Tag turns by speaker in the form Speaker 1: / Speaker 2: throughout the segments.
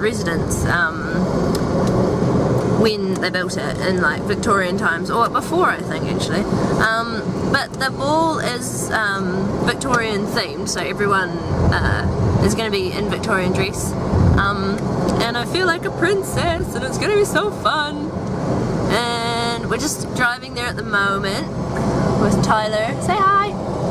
Speaker 1: was a private residence um, when they built it in like Victorian times, or before I think actually. Um, but the ball is um, Victorian themed, so everyone uh, is going to be in Victorian dress. Um, and I feel like a princess, and it's going to be so fun. And we're just driving there at the moment with Tyler. Say hi.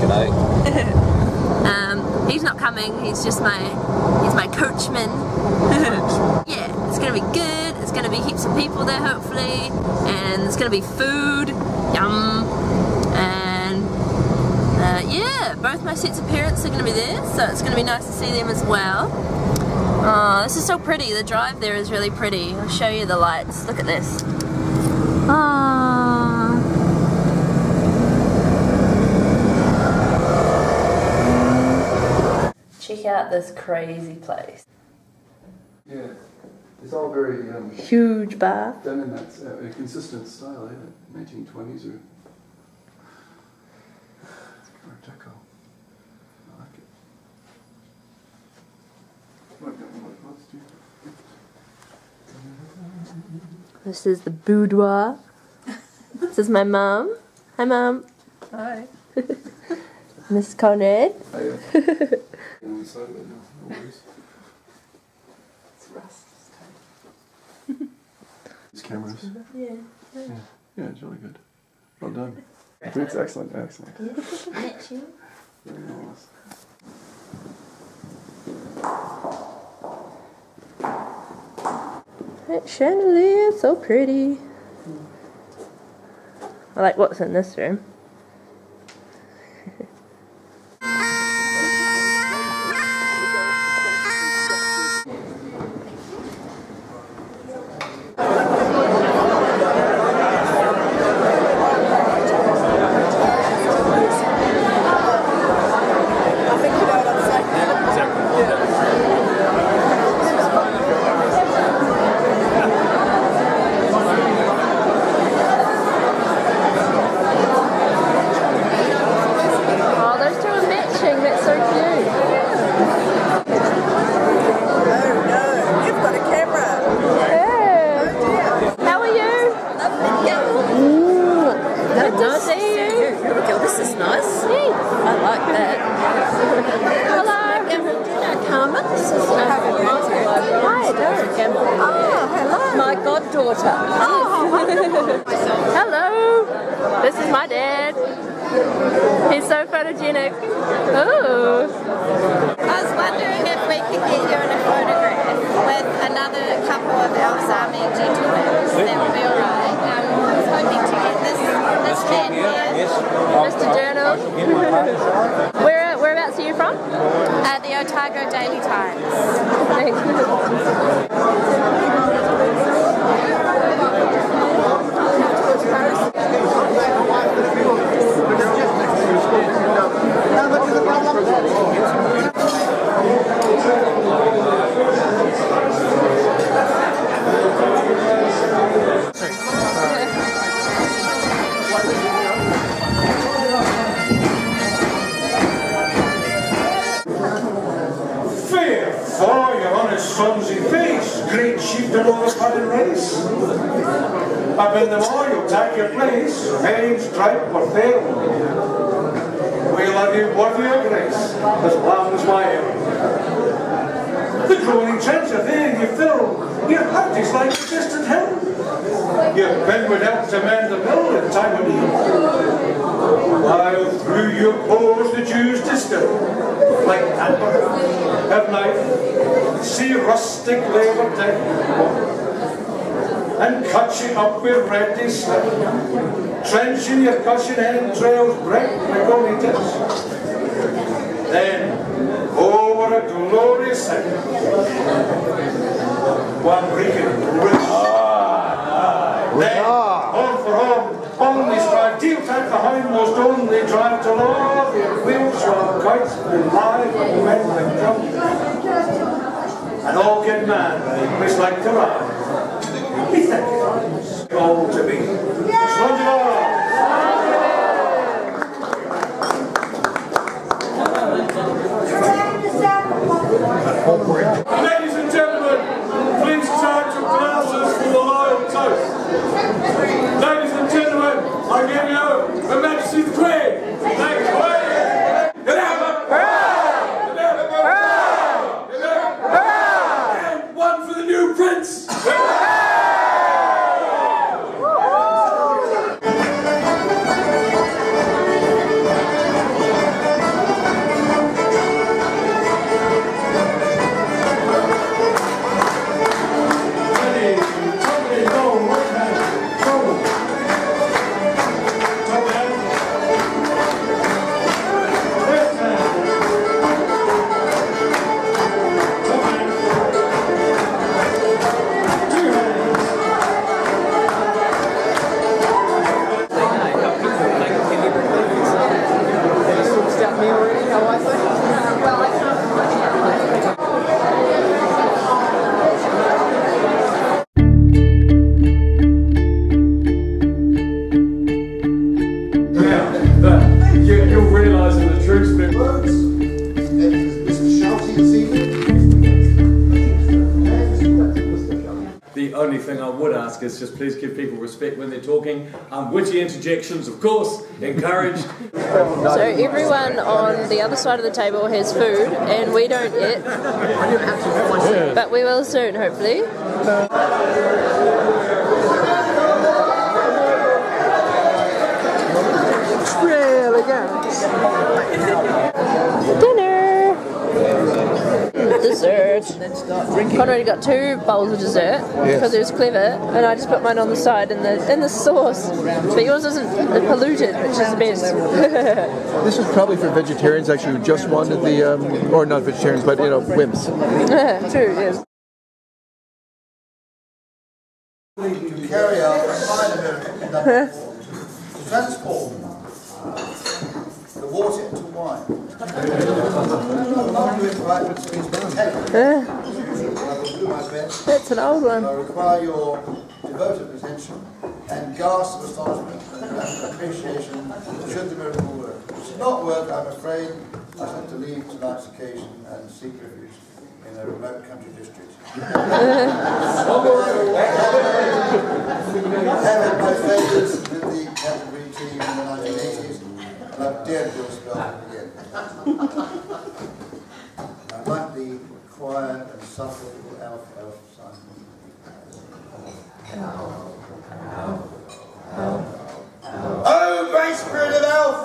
Speaker 2: G'day.
Speaker 1: Um, he's not coming. He's just my he's my coachman. yeah, it's gonna be good. It's gonna be heaps of people there hopefully, and it's gonna be food. Yum. And uh, yeah, both my sets of parents are gonna be there, so it's gonna be nice to see them as well. Oh, this is so pretty. The drive there is really pretty. I'll show you the lights. Look at this. Ah. Check out this crazy place.
Speaker 3: Yeah, it's all very um,
Speaker 1: Huge bath.
Speaker 3: done in that uh, a consistent style, yeah, 1920s or Art Deco. I like it. What, what, what's do?
Speaker 1: This is the boudoir. this is my mom. Hi, mom.
Speaker 4: Hi.
Speaker 1: Miss Conrad.
Speaker 3: I, uh, on the side of it, no, no worries.
Speaker 4: It's rust.
Speaker 3: These cameras.
Speaker 1: Yeah.
Speaker 3: Yeah, yeah, it's really good. Well done. It's excellent, excellent. Very nice.
Speaker 1: That chandelier, so pretty. I like what's in this room.
Speaker 4: I think you know what I'm saying.
Speaker 1: Oh, those two are matching. That's so cute.
Speaker 4: Oh no, you've got a camera.
Speaker 1: Hey.
Speaker 4: Oh dear.
Speaker 1: How are you? Ooh, good to see you.
Speaker 5: Oh, this is nice.
Speaker 1: Hey.
Speaker 5: I like that.
Speaker 1: Hello.
Speaker 5: Carmen, this is
Speaker 1: Hi, Derek.
Speaker 4: Oh, hello.
Speaker 5: my goddaughter.
Speaker 1: Hello. This is my dad. He's so photogenic. Ooh.
Speaker 6: I was wondering could get you in a photograph with another couple of Army gentlemen. That would be alright. Um, I was hoping to get this this man here,
Speaker 1: Mr. Journal. Where whereabouts are you from?
Speaker 6: uh, the Otago Daily Times.
Speaker 7: Fair In the more you'll take your place, herring, stripe or fail. We'll have you worthy of grace, as long as my air. The groaning trencher there you fill, your heart is like a distant hill. Your pen would help to mend the mill in time of need. While through your pores the Jews distill, like amber, at night, see rustic labour deck, and cut you up with ready trenching your cushion entrails only tips. Then, over a glorious sight, one reeking rich. Ah. Then, ah. on for home, only strive, deal take the hindmost only drive to law, your wheels shall kites and live and men and jump. And all good man, which like to ride. He thinks, Paul to me. Ladies and gentlemen, please charge your glasses for the
Speaker 2: loyal toast.
Speaker 8: Ladies and gentlemen, I give you Her Majesty's Queen. Talking. Um, witty interjections, of course, encouraged.
Speaker 1: So everyone on the other side of the table has food, and we don't yet. But we will soon, hopefully.
Speaker 4: Really good.
Speaker 1: Dinner! Dessert. Conrad got two bowls of dessert because he was clever, and I just put mine on the side in the in the sauce. But yours isn't polluted, which is the best.
Speaker 3: This is probably for vegetarians actually who just wanted the, um, or not vegetarians, but you know, wimps.
Speaker 1: True, yes.
Speaker 2: carry out refinement water into wine. I'll not do it right, which. I will do my best.
Speaker 1: That's an old one.
Speaker 2: I require your devoted attention and gasp of astonishment and appreciation should the miracle work. Should not work, I'm afraid I shall have to leave tonight's occasion and seek refuge in a remote country district. I have had my favourites with the Canterbury team in the 1980s, dared to do a again. I like the quiet and subtle elf, elf Simon. Oh, great spirit of Alf!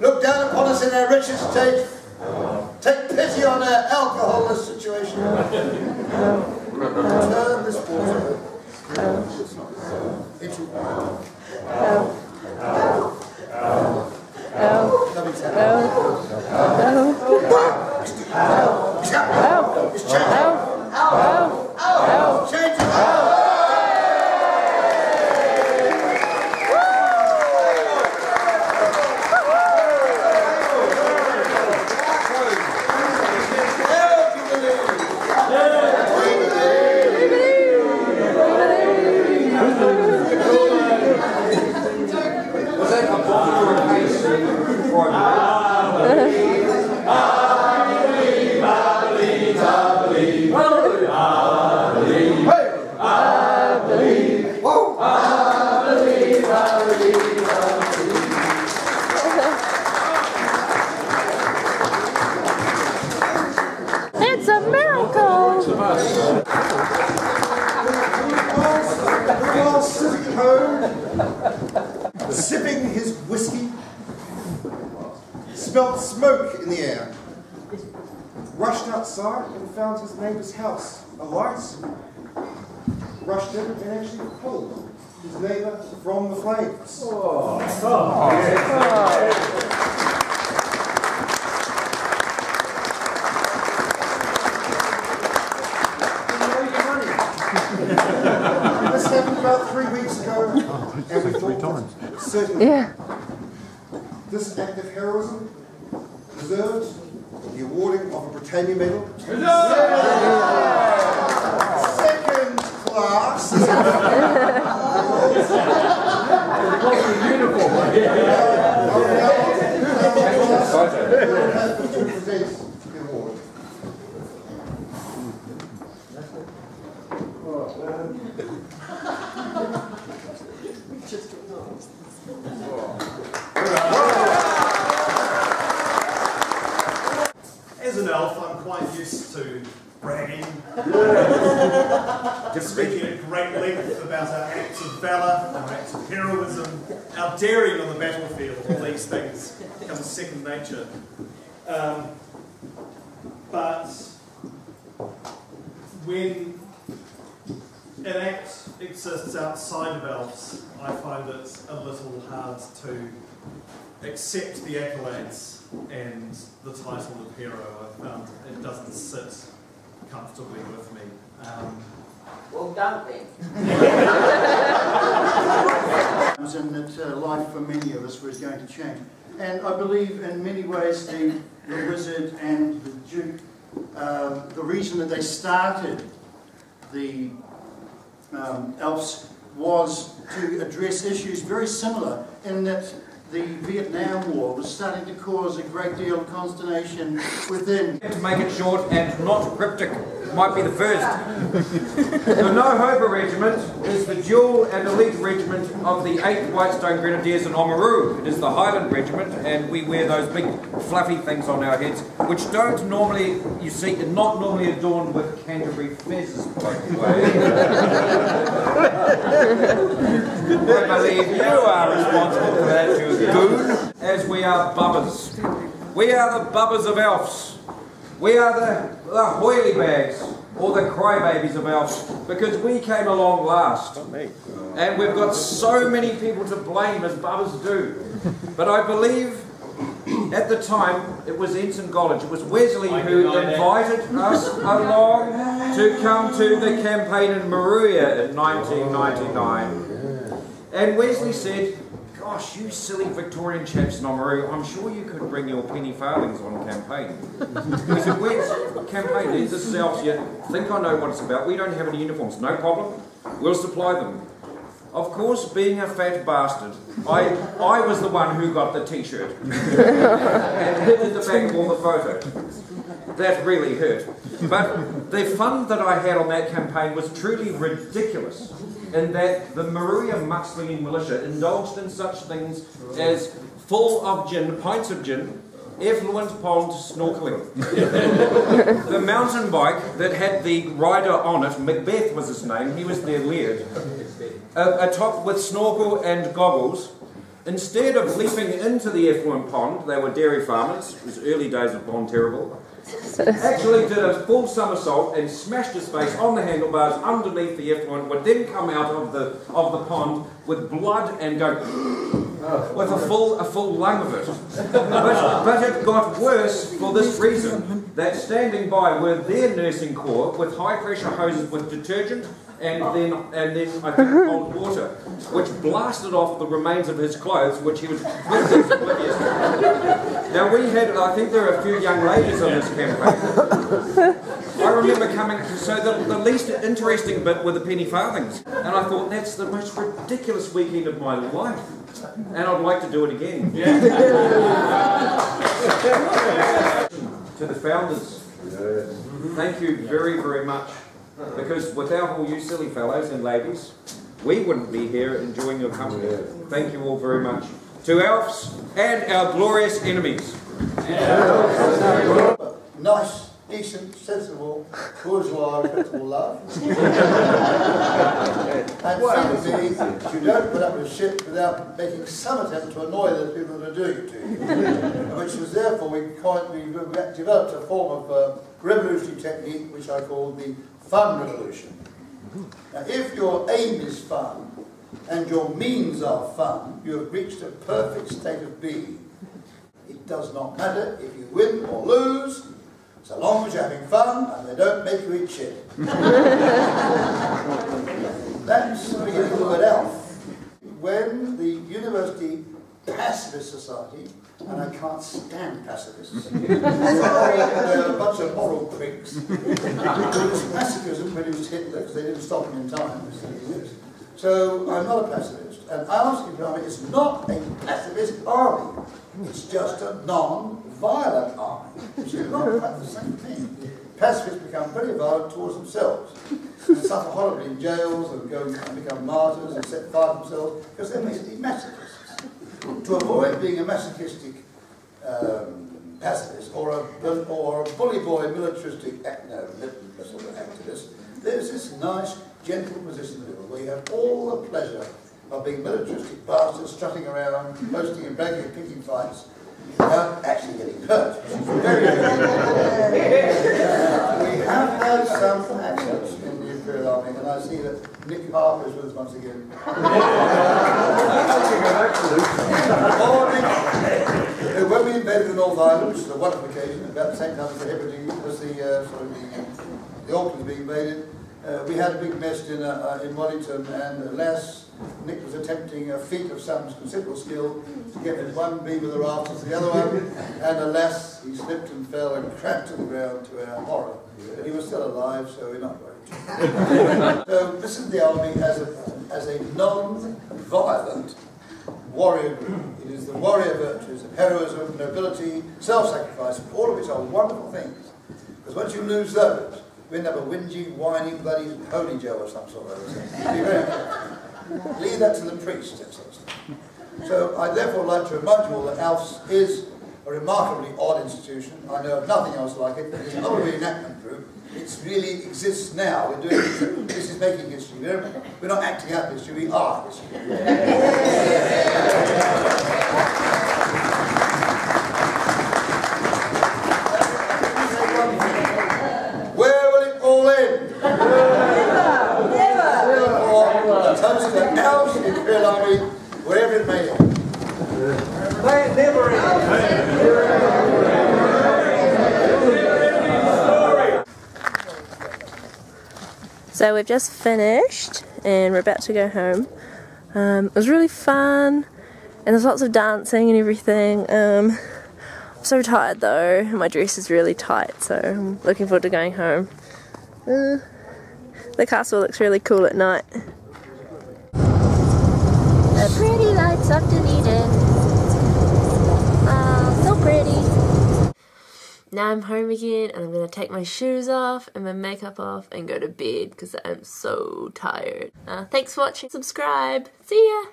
Speaker 2: Look down upon us in our wretched state. Take pity on our alcoholless situation. Turn this water into wine. Loving It's changing. Changing. Help you believe.
Speaker 1: It's
Speaker 2: smoke air. Rushed outside and found his neighbour's house alight. Rushed in and actually pulled his neighbour from the flames. Oh, this happened about three weeks ago, and we thought certainly
Speaker 1: Yeah.
Speaker 2: this act of heroism the awarding of a Britannia Medal. Second class. To present the award.
Speaker 9: As an Alf, I'm quite used to bragging, speaking at great length about our acts of valour, our acts of heroism, our daring on the battlefield. All these things become second nature. Um, but when an act exists outside of Alfs, I find it a little hard to accept the accolades and the title of hero. I found it doesn't sit comfortably with me. Um,
Speaker 5: Well, don't then.
Speaker 2: and that uh, life for many of us was going to change. And I believe in many ways the, the wizard and the duke, um, the reason that they started the um, Alfs was to address issues very similar in that the Vietnam War was starting to cause a great deal of consternation within
Speaker 10: To make it short and not cryptic, might be the first. the No Hoper Regiment is the dual and elite regiment of the 8th Whitestone Grenadiers in Oamaru. It is the Highland Regiment, and we wear those big fluffy things on our heads, which don't normally, you see, are not normally adorned with Canterbury fezzes, by the way. I believe you are responsible for that, you goon, as we are bubbers. We are the bubbers of Alfs. We are the, the hoily bags, or the crybabies of Alfs, because we came along last. And we've got so many people to blame, as bubbers do. But I believe at the time it was Ensign Gollage, it was Wesley who invited us along to come to the campaign in Maruia in 1999. And Wesley said, Gosh, you silly Victorian chaps in Oamaru, I'm sure you could bring your penny farthings on campaign. we said, Where's campaign? This is Alfs yet. Think I know what it's about. We don't have any uniforms. No problem. We'll supply them. Of course, being a fat bastard, I, I was the one who got the t-shirt. and hid in the back of all the photo. That really hurt. But the fun that I had on that campaign was truly ridiculous in that the Maruia mudslinging militia indulged in such things as full of gin, pints of gin, effluent pond snorkeling. the mountain bike that had the rider on it, Macbeth was his name, he was their laird, a, uh, a with snorkel and goggles. Instead of leaping into the effluent pond, they were dairy farmers, it was early days of Bond Terrible, actually did a full somersault and smashed his face on the handlebars underneath the effluent, would then come out of the, of the pond with blood and go with a full, a full lung of it. But, but it got worse for this reason, that standing by were their nursing corps with high pressure hoses with detergent and then and then I think cold water, which blasted off the remains of his clothes, which he was. Now we had, I think there are a few young ladies on this campaign. I remember coming, so the, the least interesting bit were the penny farthings, and I thought that's the most ridiculous weekend of my life, and I'd like to do it again. to the founders, thank you very very much. Because without all you silly fellows and ladies, we wouldn't be here enjoying your company. Thank you all very much. To Alfs and our glorious enemies.
Speaker 2: nice, decent, sensible, bourgeois, respectable love. and secondly, you don't put up with shit without making some attempt to annoy those people that are doing it to you. which was therefore, we, coined, we developed a form of uh, revolutionary technique which I call the fun revolution. Now, if your aim is fun and your means are fun, you have reached a perfect state of being. It does not matter if you win or lose, so long as you're having fun and they don't make you eat shit. That's the beginning of the word Alf. When the university pacifist society, and I can't stand pacifists. They're a bunch of moral pricks. it was pacifism when it was Hitler, because they didn't stop him in time. So I'm not a pacifist. And security army is not a pacifist army. It's just a non-violent army, which is not quite the same thing. Pacifists become very violent towards themselves. and suffer horribly in jails and go and become martyrs and set fire to themselves because they're basically masochists. To avoid being a masochistic um, pacifist or a, or a bully boy militaristic no, activist, there's this nice, gentle position in the middle where you have all the pleasure of being militaristic bastards strutting around, boasting and bragging and picking fights without actually getting hurt. Very, we have had some accidents in the Imperial Army, and I see that Nick Harper is with us once again. when we invaded the North Island, which is a wonderful occasion, about the same time as the Hebrides, was the, uh, sorry, the, the Auckland being invaded, uh, we had a big mess dinner uh, in Wellington, and alas, Nick was attempting a feat of some considerable skill to get from one beam of the raft to the other one, and alas, he slipped and fell and crashed to the ground to our horror. But he was still alive, so we're not worried. so this is the army as a, as a non-violent warrior group. It is the warrior virtues of heroism, nobility, self-sacrifice, all of which are wonderful things. Because once you lose those, end up a whingy, whiny, bloody holy Joe or some sort of thing. Leave that to the priest, that sort of. So I'd therefore like to remind you all that ALFS is a remarkably odd institution. I know of nothing else like it. It's not a reenactment group. It really exists now. We're doing this is making history. We're, we're not acting out history, we are history. Where will it all end? Therefore, the toast to ALFS, the Imperial Army, wherever it may end.
Speaker 7: May it never
Speaker 1: So we've just finished and we're about to go home. Um, it was really fun and there's lots of dancing and everything. Um, I'm so tired though, my dress is really tight, so I'm looking forward to going home. Uh, the castle looks really cool at night. The pretty lights. Ah, so pretty. Now I'm home again and I'm gonna take my shoes off and my makeup off and go to bed because I'm so tired. Uh, thanks for watching. Subscribe. See ya.